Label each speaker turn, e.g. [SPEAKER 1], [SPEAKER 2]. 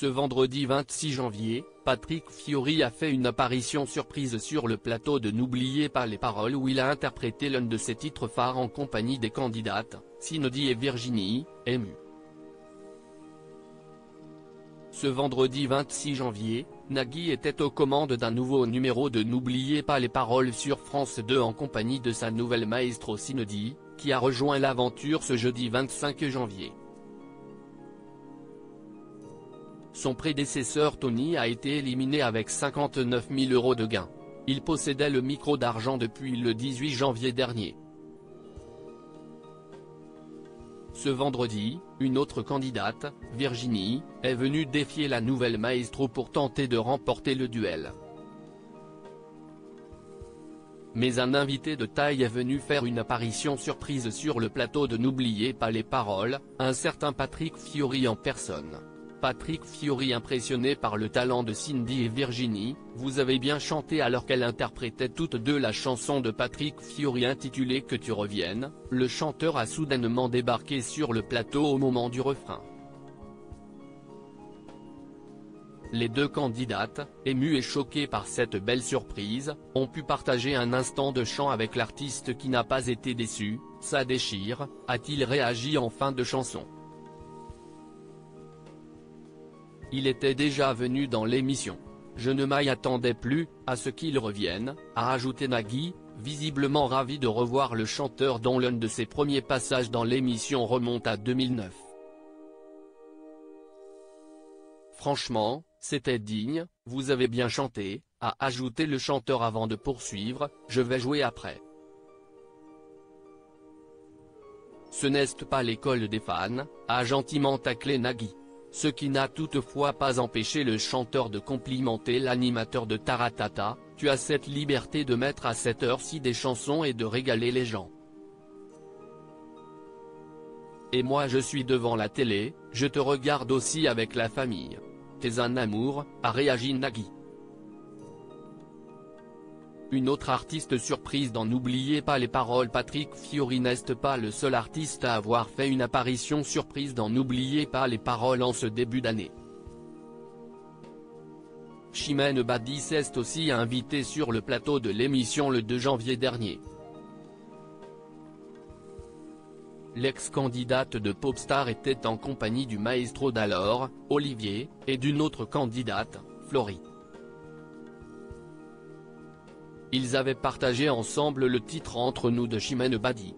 [SPEAKER 1] Ce vendredi 26 janvier, Patrick Fiori a fait une apparition surprise sur le plateau de N'oubliez pas les paroles où il a interprété l'un de ses titres phares en compagnie des candidates, Sinodi et Virginie, ému. Ce vendredi 26 janvier, Nagui était aux commandes d'un nouveau numéro de N'oubliez pas les paroles sur France 2 en compagnie de sa nouvelle maestro Sinodi, qui a rejoint l'aventure ce jeudi 25 janvier. Son prédécesseur Tony a été éliminé avec 59 000 euros de gains. Il possédait le micro d'argent depuis le 18 janvier dernier. Ce vendredi, une autre candidate, Virginie, est venue défier la nouvelle maestro pour tenter de remporter le duel. Mais un invité de taille est venu faire une apparition surprise sur le plateau de N'oubliez pas les paroles, un certain Patrick Fiori en personne. Patrick Fiori impressionné par le talent de Cindy et Virginie, vous avez bien chanté alors qu'elles interprétaient toutes deux la chanson de Patrick Fiori intitulée Que tu reviennes, le chanteur a soudainement débarqué sur le plateau au moment du refrain. Les deux candidates, émues et choquées par cette belle surprise, ont pu partager un instant de chant avec l'artiste qui n'a pas été déçu, ça déchire, a-t-il réagi en fin de chanson? Il était déjà venu dans l'émission. Je ne m'y attendais plus, à ce qu'il revienne, a ajouté Nagui, visiblement ravi de revoir le chanteur dont l'un de ses premiers passages dans l'émission remonte à 2009. Franchement, c'était digne, vous avez bien chanté, a ajouté le chanteur avant de poursuivre, je vais jouer après. Ce n'est pas l'école des fans, a gentiment taclé Nagui ce qui n'a toutefois pas empêché le chanteur de complimenter l'animateur de Taratata, tu as cette liberté de mettre à cette heure-ci des chansons et de régaler les gens. Et moi je suis devant la télé, je te regarde aussi avec la famille. T'es un amour, a réagi Nagui. Une autre artiste surprise dans N'oubliez pas les paroles Patrick Fiori n'est pas le seul artiste à avoir fait une apparition surprise dans N'oubliez pas les paroles en ce début d'année. Chimène Badi s'est aussi invité sur le plateau de l'émission le 2 janvier dernier. L'ex-candidate de Popstar était en compagnie du maestro d'alors, Olivier, et d'une autre candidate, Florie. Ils avaient partagé ensemble le titre Entre nous de Chimène Badi.